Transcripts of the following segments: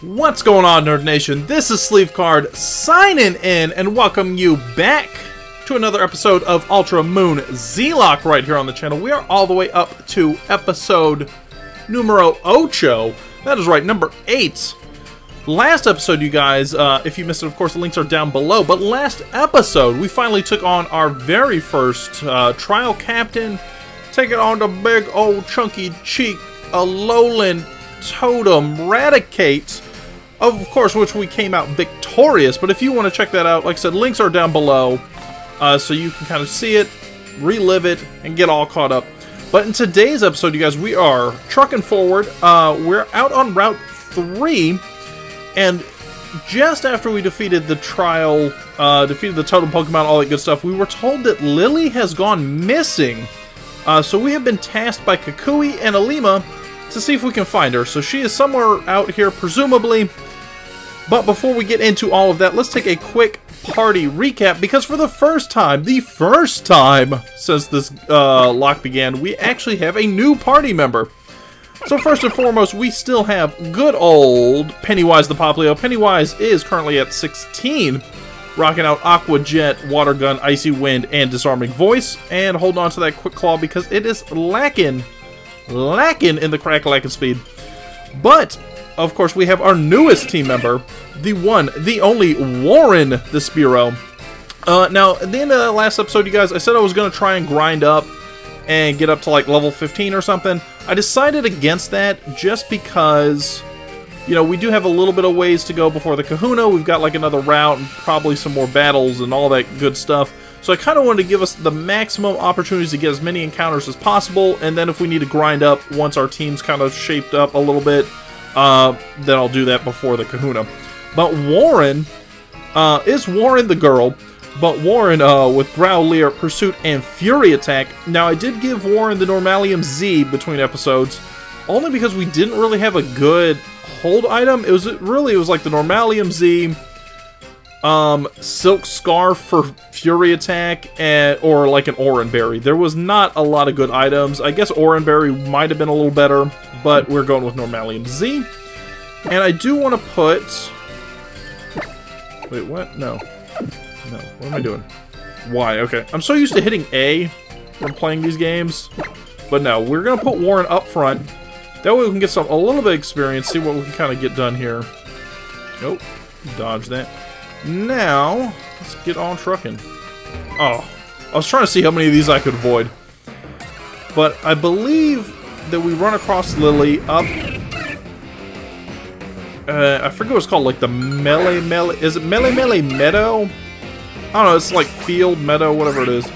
What's going on, Nerd Nation? This is Sleevecard signing in and welcome you back to another episode of Ultra Moon Z-Locke right here on the channel. We are all the way up to episode numero ocho. That is right, number eight. Last episode, you guys, uh, if you missed it, of course, the links are down below. But last episode, we finally took on our very first uh, trial captain, taking on the big old chunky cheek, Alolan Totem Raticate of course, which we came out victorious. But if you want to check that out, like I said, links are down below, uh, so you can kind of see it, relive it, and get all caught up. But in today's episode, you guys, we are trucking forward. Uh, we're out on Route 3, and just after we defeated the trial, uh, defeated the totem Pokemon, all that good stuff, we were told that Lillie has gone missing. Uh, so we have been tasked by Kukui and Ilima to see if we can find her. So she is somewhere out here, presumably. But before we get into all of that, let's take a quick party recap because for the first time, the first time since this uh, lock began, we actually have a new party member. So first and foremost, we still have good old Pennywise the Popplio. Pennywise is currently at 16, rocking out Aqua Jet, Water Gun, Icy Wind, and Disarming Voice, and holding on to that Quick Claw because it is lacking, lacking in the crack lacking speed. But of course, we have our newest team member, the one, the only Warren the Spearow. Uh, now, at the end of that last episode, you guys, I said I was going to try and grind up and get up to like level 15 or something. I decided against that just because, you know, we do have a little bit of ways to go before the kahuna. We've got like another route and probably some more battles and all that good stuff. So I kind of wanted to give us the maximum opportunities to get as many encounters as possible, and then if we need to grind up once our team's kind of shaped up a little bit, uh, then I'll do that before the kahuna. But Warren, uh, is Warren the girl, but Warren uh, with Growlithe, Pursuit, and Fury Attack. Now, I did give Warren the Normalium Z between episodes, only because we didn't really have a good hold item. It was really, it was like the Normalium Z, um, Silk Scarf for Fury Attack, and, or like an Oran Berry. There was not a lot of good items. I guess Oran Berry might have been a little better, but we're going with Normalium Z. And I do want to put... Wait, what? No. No. What am I doing? Why? okay. I'm so used to hitting A when playing these games. But no, we're going to put Warren up front. That way we can get some a little bit of experience, see what we can kind of get done here. Nope. Dodge that. Now, let's get on trucking. Oh, I was trying to see how many of these I could avoid. But I believe that we run across Lillie up... Uh, I forget what it's called, like the Melemele... Is it Melemele Meadow? I don't know, it's like field, meadow, whatever it is.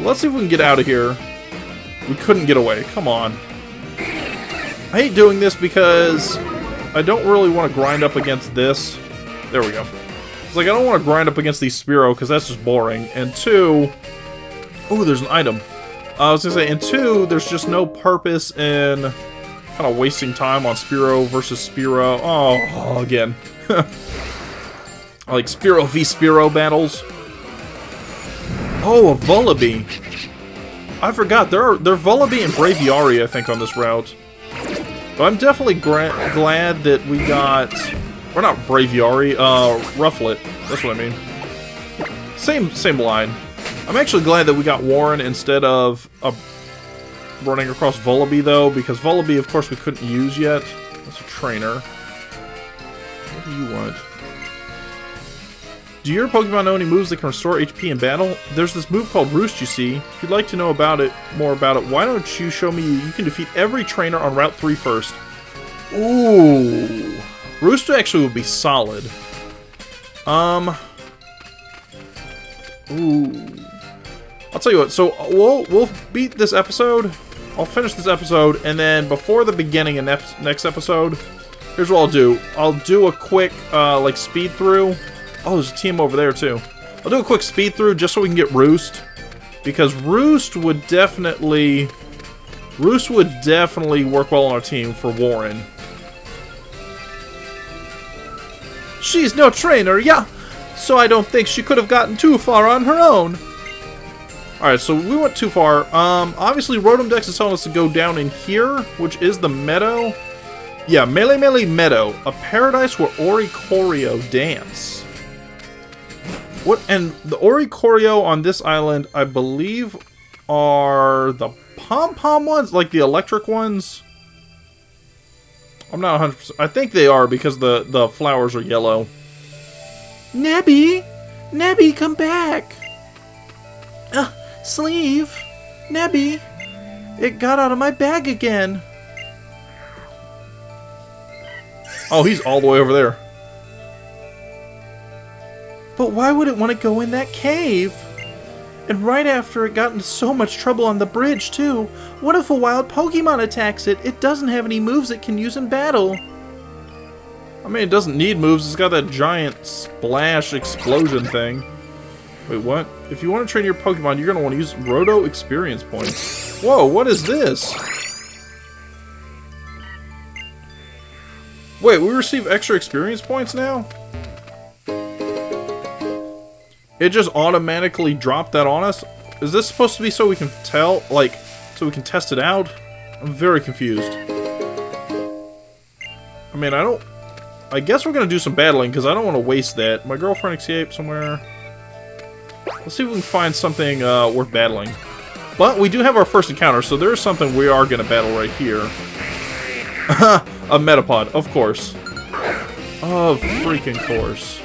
Let's see if we can get out of here. We couldn't get away. Come on. I hate doing this because I don't really want to grind up against this. There we go. Like, I don't want to grind up against these Spearow because that's just boring. And two... Oh, there's an item. Uh, I was gonna say, and two, there's just no purpose in kind of wasting time on Spearow versus Spearow. Oh, oh, again. like Spearow v Spearow battles. Oh, a Vullaby. I forgot, there are there are Vullaby and Braviary, I think, on this route. But I'm definitely glad that we got... We're not Braviary, uh, Rufflet. That's what I mean. Same, same line. I'm actually glad that we got Warren instead of a running across Vullaby, though, because Vullaby, of course, we couldn't use yet. That's a trainer. What do you want? Do your Pokemon know any moves that can restore HP in battle? There's this move called Roost, you see. If you'd like to know about it, more about it, why don't you show me you can defeat every trainer on Route 3 first? Ooh. Roost actually would be solid. Um... Ooh. I'll tell you what, so we'll we'll beat this episode. I'll finish this episode, and then before the beginning of next next episode, here's what I'll do. I'll do a quick uh, like speed through. Oh, there's a team over there too. I'll do a quick speed through just so we can get Roost, because Roost would definitely Roost would definitely work well on our team for Warren. She's no trainer, yeah. So I don't think she could have gotten too far on her own. Alright, so we went too far. Um, obviously, Rotom Dex is telling us to go down in here, which is the meadow. Yeah, Melemele Meadow, a paradise where Oricorio dance. What and the Oricorio on this island, I believe, are the pom pom ones, like the electric ones. I'm not 100%. I think they are because the the flowers are yellow. Nebby, Nebby, come back. Uh, sleeve, Nebby, it got out of my bag again. Oh, he's all the way over there. But why would it want to go in that cave? And right after it got into so much trouble on the bridge, too. What if a wild Pokemon attacks it? It doesn't have any moves it can use in battle. I mean, it doesn't need moves. It's got that giant splash explosion thing. Wait, what? If you want to train your Pokemon, you're going to want to use Roto Experience Points. Whoa, what is this? Wait, we receive extra experience points now? It just automatically dropped that on us? Is this supposed to be so we can tell, like, so we can test it out? I'm very confused. I mean, I don't... I guess we're gonna do some battling, because I don't want to waste that. My girlfriend escaped somewhere. Let's see if we can find something uh, worth battling. But we do have our first encounter, so there's something we are gonna battle right here. A Metapod, of course. Of freaking course.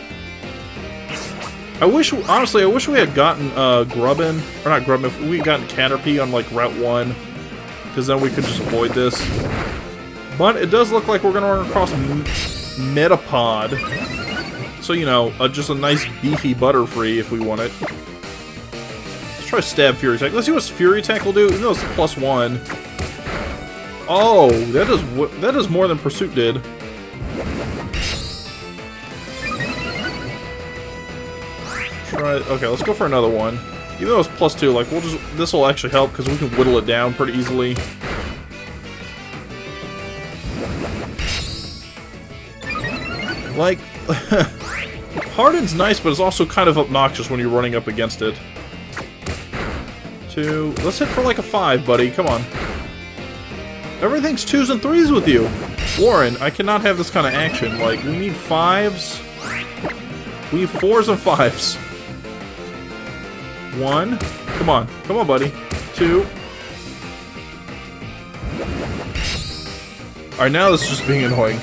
I wish, honestly, I wish we had gotten uh, Grubbin, or not Grubbin, if we had gotten Caterpie on like Route 1, because then we could just avoid this. But it does look like we're going to run across Metapod. So, you know, uh, just a nice beefy Butterfree if we want it. Let's try Stab Fury Attack. Let's see what Fury Attack will do, even though it's plus one. Oh, that does that does more than Pursuit did. Try. Okay, let's go for another one. Even though it's plus two, like we'll just this will actually help because we can whittle it down pretty easily. Like, Harden's nice, but it's also kind of obnoxious when you're running up against it. Two. Let's hit for like a five, buddy. Come on. Everything's twos and threes with you. Warren, I cannot have this kind of action. Like, we need fives. We need fours and fives. One. Come on. Come on, buddy. Two. Alright, now this is just being annoying.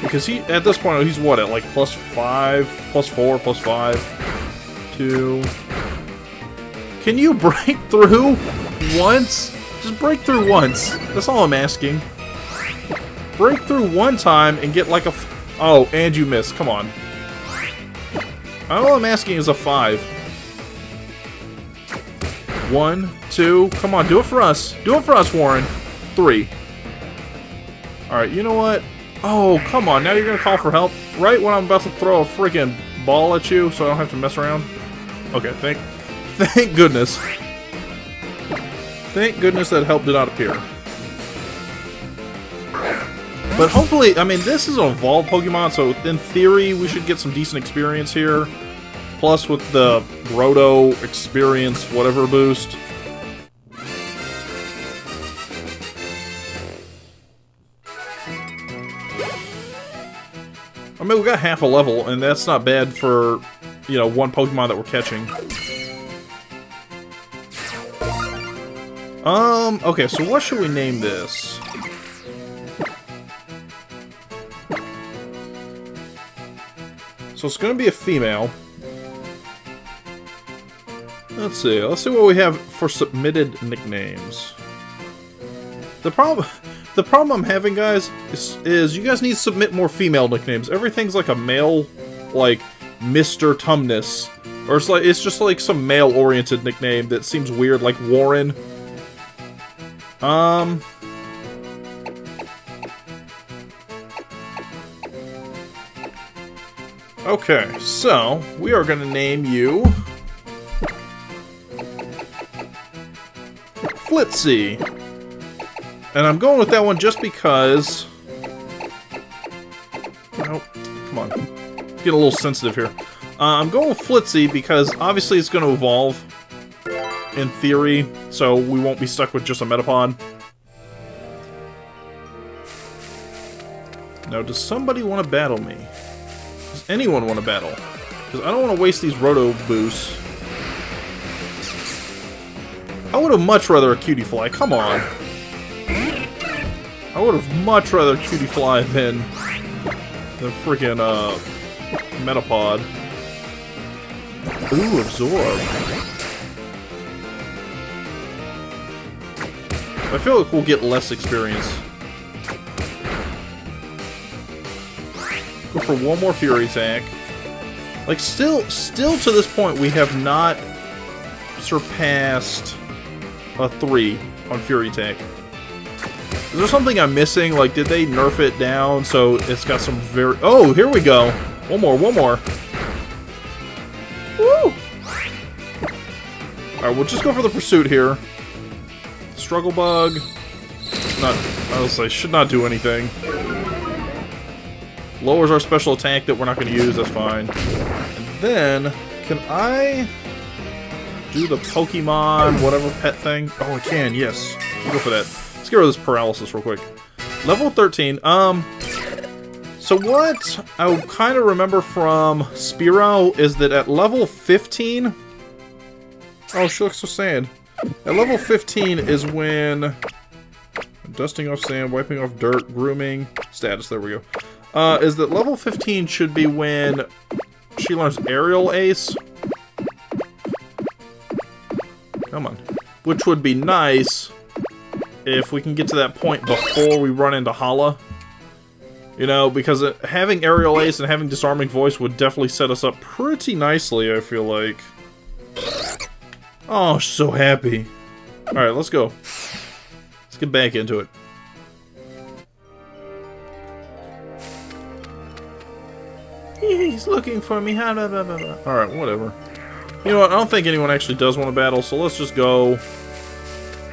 Because he, at this point, he's what, at like plus five, plus four, plus five, two. Can you break through once? Just break through once. That's all I'm asking. Break through one time and get like a... oh, and you miss. Come on. All I'm asking is a five. One, two, come on, do it for us. Do it for us, Warren. Three. Alright, you know what? Oh, come on, now you're gonna call for help? Right when I'm about to throw a freaking ball at you so I don't have to mess around? Okay, thank, thank goodness. Thank goodness that help did not appear. But hopefully, I mean, this is an evolved Pokemon, so in theory, we should get some decent experience here. Plus with the Roto experience, whatever boost. I mean, we got half a level, and that's not bad for, you know, one Pokemon that we're catching. Um, okay, so what should we name this? So it's gonna be a female. Let's see. Let's see what we have for submitted nicknames. The problem, the problem I'm having, guys, is, is you guys need to submit more female nicknames. Everything's like a male, like Mr. Tumnus, or it's like it's just like some male-oriented nickname that seems weird, like Warren. Um. Okay, so we are to name you Flitzy. And I'm going with that one just because... Nope. Come on. Get a little sensitive here. Uh, I'm going with Flitzy because obviously it's going to evolve in theory, so we won't be stuck with just a Metapod. Now, does somebody want to battle me? Does anyone want to battle? Because I don't want to waste these roto boosts. I would have much rather a Cutiefly, Come on. I would have much rather Cutiefly than the freaking uh, Metapod. Ooh, absorb. I feel like we'll get less experience. Go for one more Fury attack. Like, still, still to this point, we have not surpassed a 3 on Fury Attack. Is there something I'm missing? Like, did they nerf it down so it's got some very... Oh, here we go! One more, one more. Woo! Alright, we'll just go for the pursuit here. Struggle bug. Not, I was like, should not do anything. Lowers our special attack that we're not going to use, that's fine. And then, can I do the Pokemon whatever pet thing? Oh, I can, yes. Go for that. Let's get rid of this paralysis real quick. Level 13, um... So what I kind of remember from Spearow is that at level 15... Oh, she looks so sad. At level 15 is when... Dusting off sand, wiping off dirt, grooming, status, there we go. Uh, is that level 15 should be when she learns Aerial Ace. Come on. Which would be nice if we can get to that point before we run into Hala. You know, because it, having Aerial Ace and having Disarming Voice would definitely set us up pretty nicely, I feel like. Oh, so happy. Alright, let's go. Let's get back into it. He's looking for me. Alright, whatever. You know what? I don't think anyone actually does want to battle, so let's just go...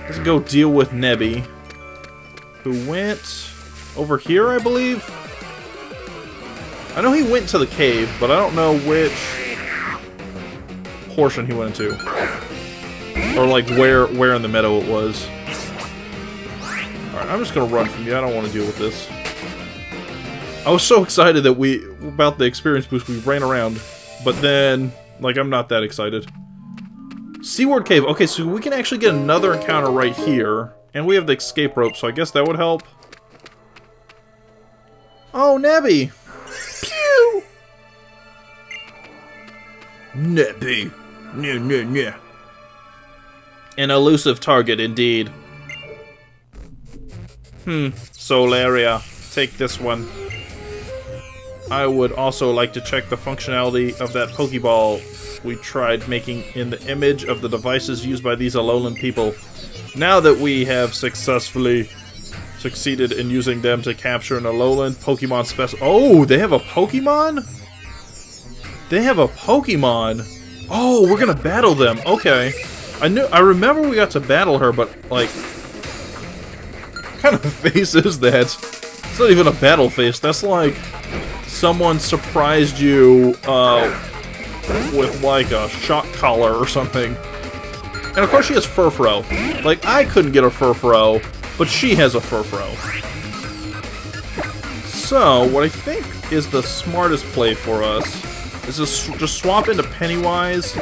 Let's go deal with Nebby. Who went over here, I believe? I know he went to the cave, but I don't know which portion he went into. Or, like, where, where in the meadow it was. Alright, I'm just gonna run from you. I don't want to deal with this. I was so excited that we about the experience boost we ran around, but then like I'm not that excited. Seaward Cave. Okay, so we can actually get another encounter right here, and we have the escape rope, so I guess that would help. Oh, Nebby! Pew! Nebby. No, no, no. An elusive target, indeed. Hmm, Soliera. Take this one. I would also like to check the functionality of that Pokeball we tried making in the image of the devices used by these Alolan people. Now that we have successfully succeeded in using them to capture an Alolan Pokemon special- Oh, they have a Pokemon? They have a Pokemon? Oh, we're gonna battle them. Okay. I knew- I remember we got to battle her, but, like... What kind of face is that? It's not even a battle face. That's like someone surprised you uh, with like a shock collar or something. And of course she has Furfrou. Like, I couldn't get a Furfrou, but she has a Furfrou. So, what I think is the smartest play for us is to just swap into Pennywise,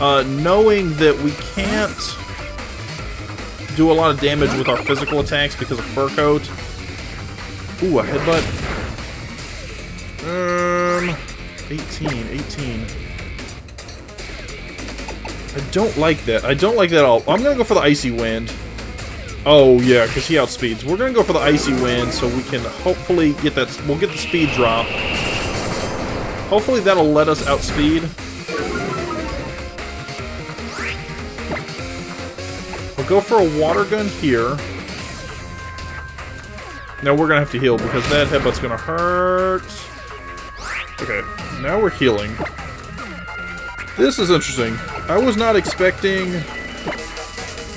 uh, knowing that we can't do a lot of damage with our physical attacks because of Fur Coat. Ooh, a headbutt. 18, 18. I don't like that. I don't like that at all. I'm gonna go for the Icy Wind. Oh, yeah, because he outspeeds. We're gonna go for the Icy Wind so we can hopefully get that... We'll get the speed drop. Hopefully that'll let us outspeed. We'll go for a Water Gun here. Now we're gonna have to heal because that headbutt's gonna hurt. Okay, now we're healing. This is interesting. I was not expecting...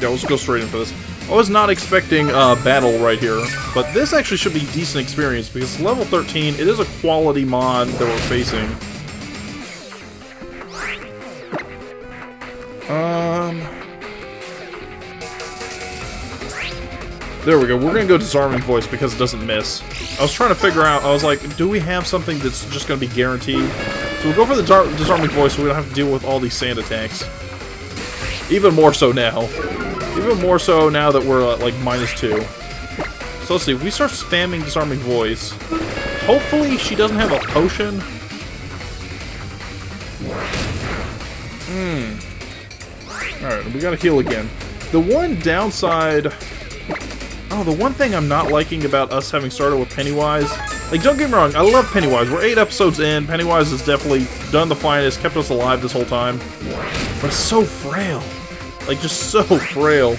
Yeah, let's go straight in for this. I was not expecting a uh, battle right here, but this actually should be decent experience because level 13, it is a quality mod that we're facing. Um... There we go. We're gonna go Disarming Voice because it doesn't miss. I was trying to figure out, I was like, do we have something that's just going to be guaranteed? So we'll go for the disarming voice so we don't have to deal with all these sand attacks. Even more so now. Even more so now that we're at, like minus two. So let's see, if we start spamming disarming voice, hopefully she doesn't have a potion. Hmm. Alright, we gotta heal again. The one downside... Oh, the one thing I'm not liking about us having started with Pennywise... Like, don't get me wrong, I love Pennywise. We're eight episodes in. Pennywise has definitely done the finest, kept us alive this whole time. But it's so frail. Like, just so frail.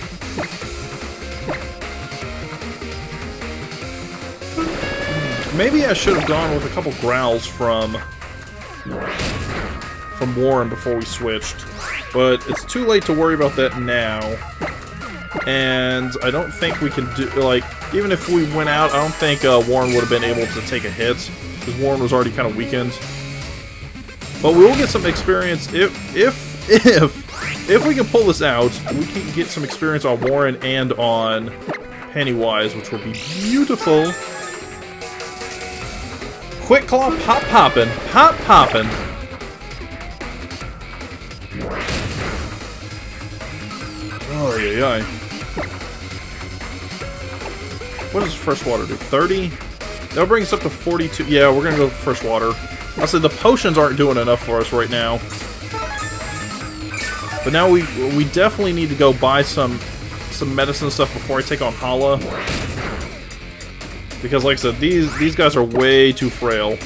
Maybe I should have gone with a couple growls from from Warren before we switched. But it's too late to worry about that now. And I don't think we can do, like, even if we went out, I don't think uh, Warren would have been able to take a hit. Because Warren was already kind of weakened. But we will get some experience if, if, if, if we can pull this out, we can get some experience on Warren and on Pennywise, which will be beautiful. Quick Claw pop poppin', pop poppin'. Oh, yeah, yeah. What does fresh water do? 30? That'll bring us up to 42. Yeah, we're gonna go fresh water. I said the potions aren't doing enough for us right now. But now we we definitely need to go buy some some medicine stuff before I take on Hala. Because like I said, these these guys are way too frail.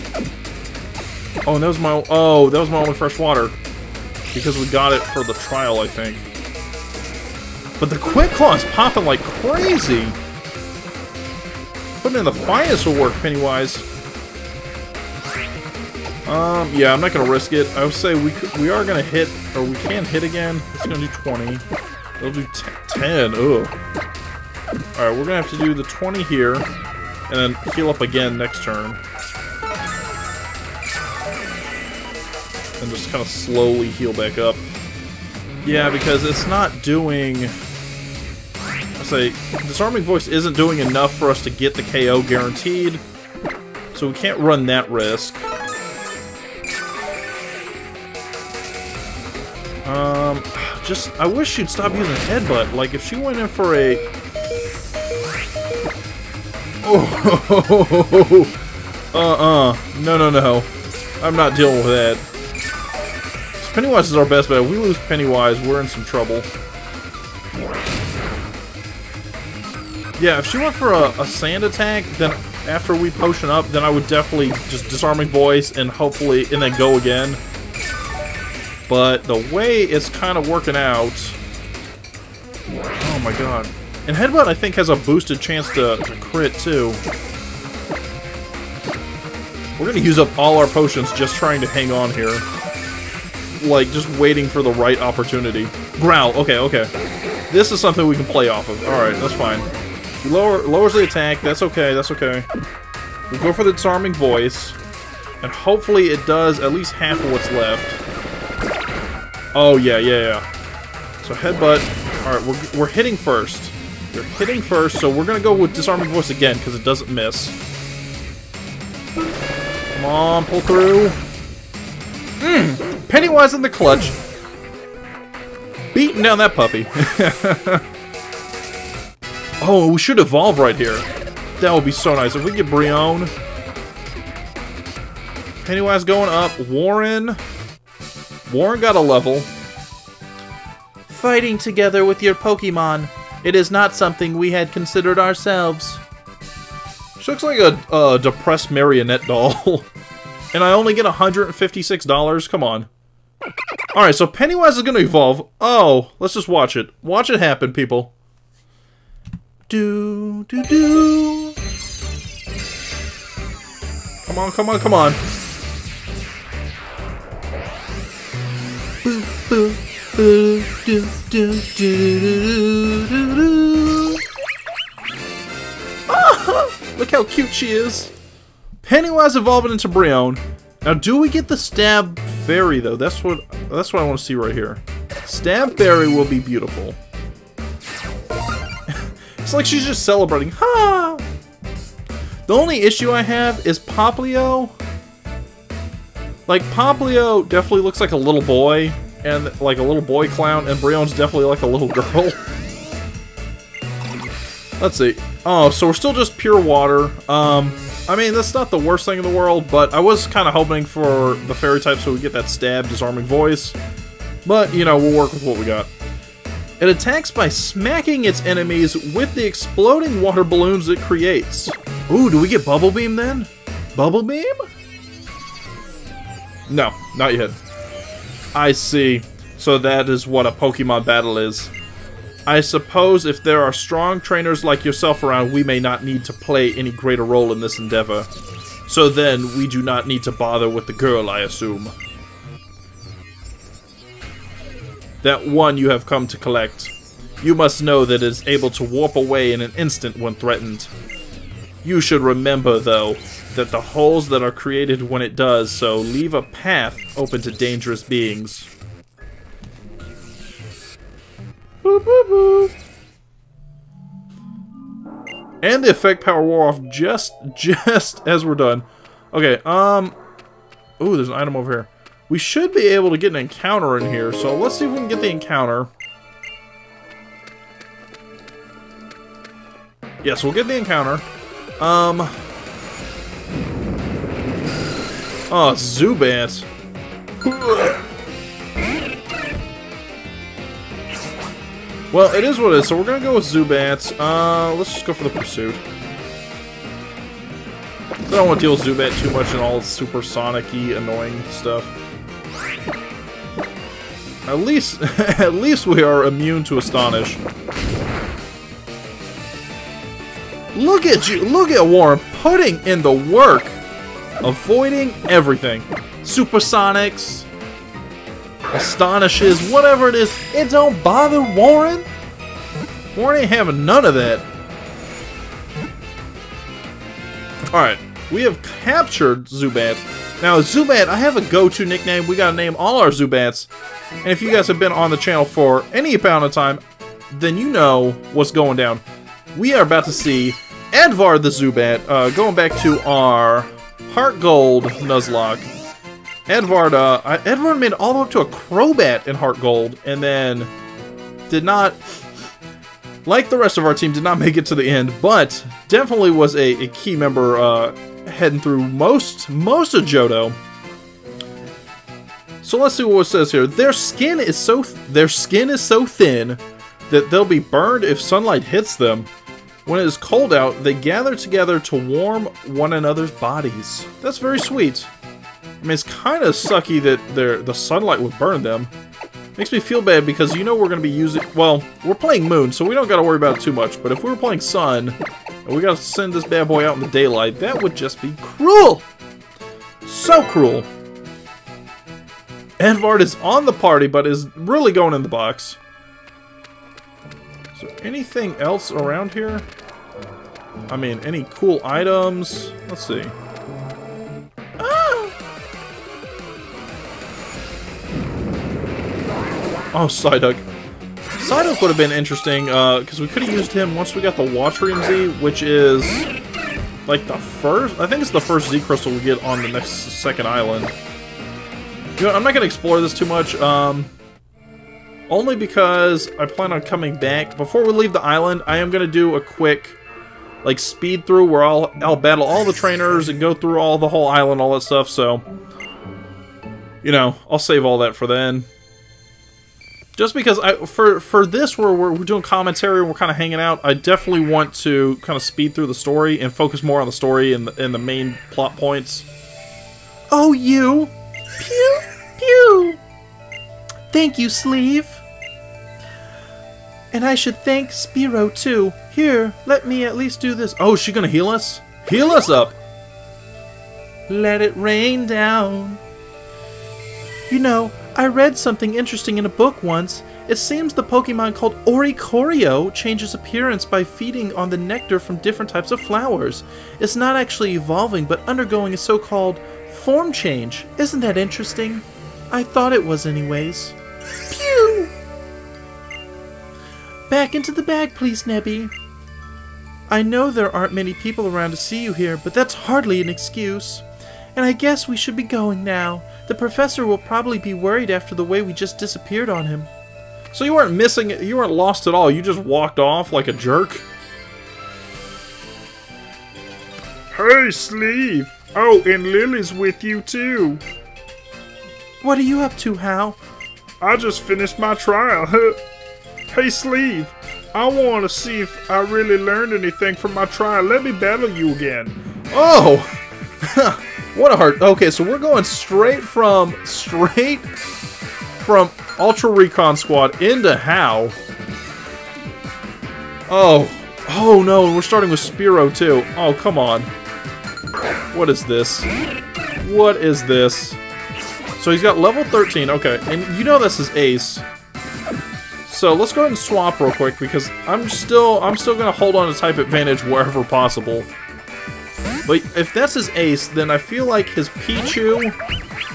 Oh, that was my oh, that was my only fresh water. Because we got it for the trial, I think. But the Quick Claw is popping like crazy. Putting in the finest will work, Pennywise. Um, yeah, I'm not gonna risk it. I would say we we are gonna hit, or we can hit again. It's gonna do 20. It'll do 10. Ugh. Alright, we're gonna have to do the 20 here, and then heal up again next turn. And just kind of slowly heal back up. Yeah, because it's not doing say, Disarming Voice isn't doing enough for us to get the KO guaranteed, so we can't run that risk. Um, just, I wish she'd stop using Headbutt. Like, if she went in for a... Oh, uh-uh. No, no, no. I'm not dealing with that. Pennywise is our best bet. If we lose Pennywise, we're in some trouble. Yeah, if she went for a, a, sand attack, then after we potion up, then I would definitely just disarming voice and hopefully, and then go again. But the way it's kind of working out... Oh my god. And Headbutt, I think, has a boosted chance to, to crit, too. We're gonna use up all our potions just trying to hang on here. Like, just waiting for the right opportunity. Growl, okay, okay. This is something we can play off of. Alright, that's fine. Lower, lowers the attack. That's okay. That's okay. We'll go for the disarming voice. And hopefully it does at least half of what's left. Oh, yeah, yeah, yeah. So headbutt. Alright, we're, we're hitting first. We're hitting first, so we're to go with disarming voice again, because it doesn't miss. Come on, pull through. Mmm! Pennywise in the clutch. Beating down that puppy. Oh, we should evolve right here. That would be so nice. If we get Brionne. Pennywise going up. Warren. Warren got a level. Fighting together with your Pokemon. It is not something we had considered ourselves. She looks like a uh, depressed marionette doll. and I only get $156? Come on. Alright, so Pennywise is going to evolve. Oh, let's just watch it. Watch it happen, people. Do, do, do. Come on, come on, come on. Boo, boo, boo, do, do, do, do, do, do. Ah, look how cute she is. Pennywise evolving into Brionne. Now, do we get the Stab Fairy, though? That's what, that's what I want to see right here. Stab Fairy will be beautiful. It's like she's just celebrating. Ha! The only issue I have is Popplio. Like, Popplio definitely looks like a little boy, and like a little boy clown, and Brionne's definitely like a little girl. Let's see. Oh, so we're still just pure water. Um, I mean, that's not the worst thing in the world, but I was kind of hoping for the fairy type so we get that stab, disarming voice. But, you know, we'll work with what we got. It attacks by smacking its enemies with the exploding water balloons it creates. Ooh, do we get Bubble Beam then? Bubble Beam? No, not yet. I see. So that is what a Pokemon battle is. I suppose if there are strong trainers like yourself around, we may not need to play any greater role in this endeavor. So then, we do not need to bother with the girl, I assume. That one you have come to collect. You must know that it is able to warp away in an instant when threatened. You should remember, though, that the holes that are created when it does so leave a path open to dangerous beings. Boop, boop, boop. And the effect power wore off just just as we're done. Okay, um... Ooh, there's an item over here. We should be able to get an encounter in here, so let's see if we can get the encounter. Yes, we'll get the encounter. Um... Oh, Zubat. Well, it is what it is, so we're gonna go with Zubats. Uh, let's just go for the Pursuit. I don't want to deal with Zubat too much and all supersonic-y annoying stuff. At least, at least we are immune to Astonish. Look at you, look at Warren putting in the work, avoiding everything. Supersonics, astonishes, whatever it is, it don't bother Warren. Warren ain't having none of that. Alright, we have captured Zubat. Now, Zubat, I have a go-to nickname. We gotta name all our Zubats. And if you guys have been on the channel for any amount of time, then you know what's going down. We are about to see Edvard the Zubat, uh, going back to our Heart Gold Nuzlocke. Edvard, uh, Edvard made all the way up to a Crobat in Heart Gold, and then did not, like the rest of our team, did not make it to the end, but definitely was a, a key member uh, heading through most most of Johto. So let's see what it says here. Their skin is so their skin is so thin that they'll be burned if sunlight hits them. When it is cold out, they gather together to warm one another's bodies. That's very sweet. I mean, it's kind of sucky that their the sunlight would burn them. Makes me feel bad because you know we're going to be using... Well, we're playing Moon, so we don't got to worry about it too much. But if we were playing Sun, we got to send this bad boy out in the daylight, that would just be cruel! So cruel! Edvard is on the party, but is really going in the box. Is there anything else around here? I mean, any cool items? Let's see. Ah! Oh, Psyduck. Psyduck would have been interesting, because uh, we could have used him once we got the Waterium Z, which is like the first, I think it's the first Z Crystal we get on the next second island. You know, I'm not going to explore this too much, um, only because I plan on coming back. Before we leave the island, I am going to do a quick, like, speed through where I'll, I'll battle all the trainers and go through all the whole island, all that stuff, so, you know, I'll save all that for then just because I for for this where we're, we're doing commentary and we're kind of hanging out, I definitely want to kind of speed through the story and focus more on the story and the, and the main plot points. Oh, you! Pew! Pew! Thank you, Sleeve. And I should thank Spearow too. Here, let me at least do this. Oh, she gonna heal us? Heal us up! Let it rain down. You know, I read something interesting in a book once. It seems the Pokemon called Oricorio changes appearance by feeding on the nectar from different types of flowers. It's not actually evolving, but undergoing a so-called form change. Isn't that interesting? I thought it was anyways. Pew! Back into the bag, please, Nebby. I know there aren't many people around to see you here, but that's hardly an excuse. And I guess we should be going now. The professor will probably be worried after the way we just disappeared on him. So you weren't missing it, you weren't lost at all, you just walked off like a jerk? Hey, Sleeve! Oh, and Lillie's with you too. What are you up to, Hau? I just finished my trial. hey, Sleeve! I want to see if I really learned anything from my trial. Let me battle you again. Oh! what a heart. Okay, so we're going straight from, straight from Ultra Recon Squad into Hau. Oh. Oh no, we're starting with Spearow too. Oh, come on. What is this? What is this? So he's got level 13, okay. And you know this is Ace. So let's go ahead and swap real quick because I'm still I'm still gonna hold on to type advantage wherever possible. But if that's his ace, then I feel like his Pichu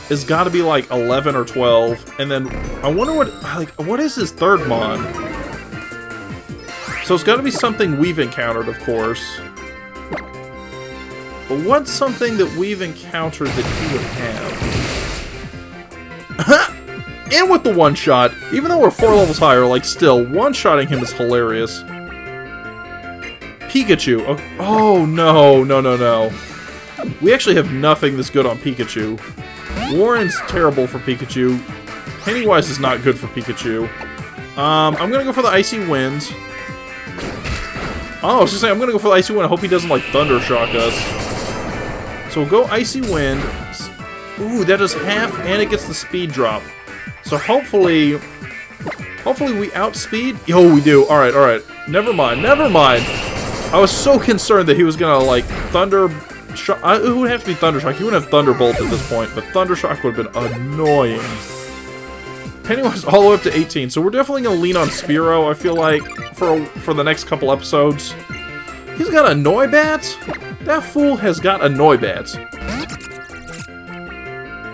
has got to be like 11 or 12, and then I wonder what like what is his third mon? So it's got to be something we've encountered, of course. But what's something that we've encountered that he would have? and with the one shot, even though we're four levels higher, like still, one-shotting him is hilarious. Pikachu. Oh, oh, no, no, no, no. We actually have nothing that's good on Pikachu. Warren's terrible for Pikachu. Pennywise is not good for Pikachu. Um, I'm gonna go for the Icy Wind. Oh, I was just saying, I'm gonna go for the Icy Wind. I hope he doesn't, like, Thunder Shock us. So we'll go Icy Wind. Ooh, that does half, and it gets the speed drop. So hopefully... Hopefully we outspeed... Oh, we do. Alright, alright. Never mind, never mind. I was so concerned that he was gonna, like, Thunder... Shock... it would have to be Thunder Shock. He wouldn't have Thunderbolt at this point, but Thunder Shock would have been annoying. Pennywise all the way up to 18, so we're definitely gonna lean on Spearow, I feel like, for, for the next couple episodes. He's got a Noibat? That fool has got a Noibat.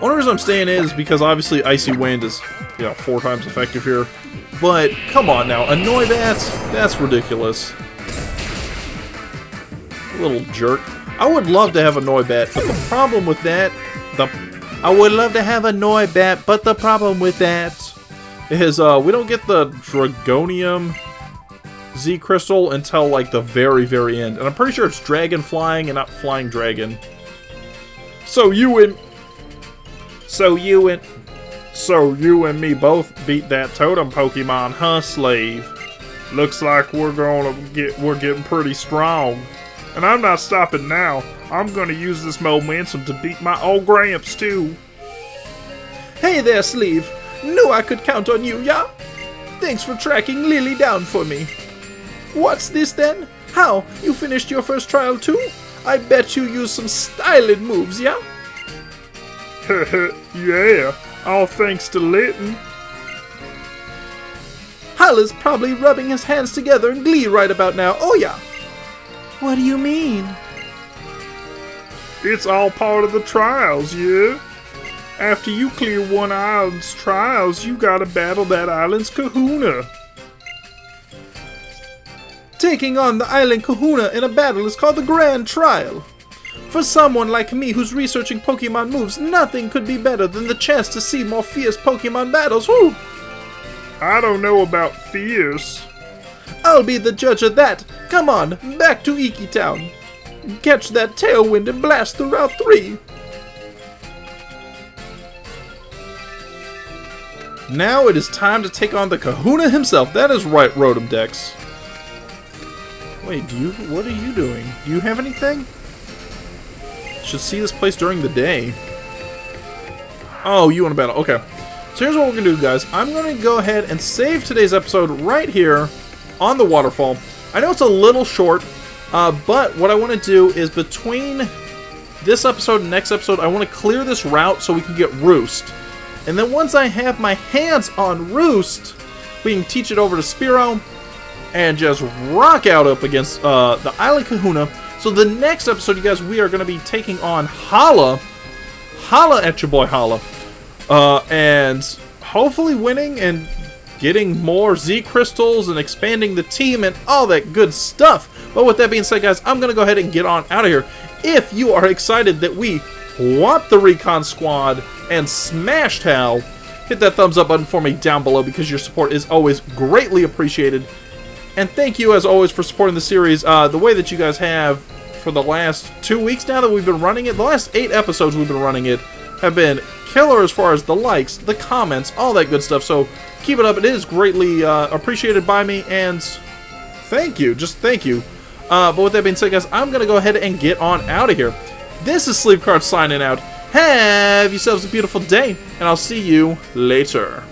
Only reason I'm staying is because obviously Icy Wind is, you know, four times effective here. But, come on now, a Noibat? That's ridiculous. Little jerk. I would love to have a Noibat, but the problem with that, the I would love to have a Noibat, but the problem with that is uh, we don't get the Dragonium Z Crystal until like the very, very end. And I'm pretty sure it's Dragon Flying and not Flying Dragon. So you and so you and... So you and me both beat that totem Pokemon, huh, Slave? Looks like we're gonna get... We're getting pretty strong. And I'm not stopping now. I'm gonna use this momentum to beat my old Gramps, too. Hey there, Sleeve. Knew I could count on you, yeah? Thanks for tracking Lillie down for me. What's this then? Hau? You finished your first trial too? I bet you used some styling moves, yeah? yeah, all thanks to Litten. Hal is probably rubbing his hands together in glee right about now. Oh yeah. What do you mean? It's all part of the trials, yeah? After you clear one island's trials, you gotta battle that island's kahuna. Taking on the island kahuna in a battle is called the Grand Trial. For someone like me who's researching Pokemon moves, nothing could be better than the chance to see more fierce Pokemon battles. Woo! I don't know about fierce. I'll be the judge of that. Come on, back to Iki Town. Catch that tailwind and blast through Route 3. Now it is time to take on the Kahuna himself. That is right, Rotom Dex. Wait, do you? What are you doing? Do you have anything? Should see this place during the day. Oh, you want to battle. Okay. So here's what we're to do, guys. I'm to go ahead and save today's episode right here on the waterfall. I know it's a little short, uh, but what I want to do is between this episode and next episode, I want to clear this route so we can get Roost. And then once I have my hands on Roost, we can teach it over to Spearow and just rock out up against uh, the Island Kahuna so the next episode, you guys, we are going to be taking on Hala. Hala at your boy Hala. Uh, and hopefully winning and getting more Z crystals and expanding the team and all that good stuff. But with that being said, guys, I'm going to go ahead and get on out of here. If you are excited that we want the Recon Squad and smashed Hau, hit that thumbs up button for me down below because your support is always greatly appreciated. And thank you, as always, for supporting the series. Uh, the way that you guys have for the last two weeks now that we've been running it, the last eight episodes we've been running it, have been killer as far as the likes, the comments, all that good stuff. So keep it up. It is greatly uh, appreciated by me, and thank you. Just thank you. Uh, but with that being said, guys, I'm going to go ahead and get on out of here. This is Sleevecard signing out. Have yourselves a beautiful day, and I'll see you later.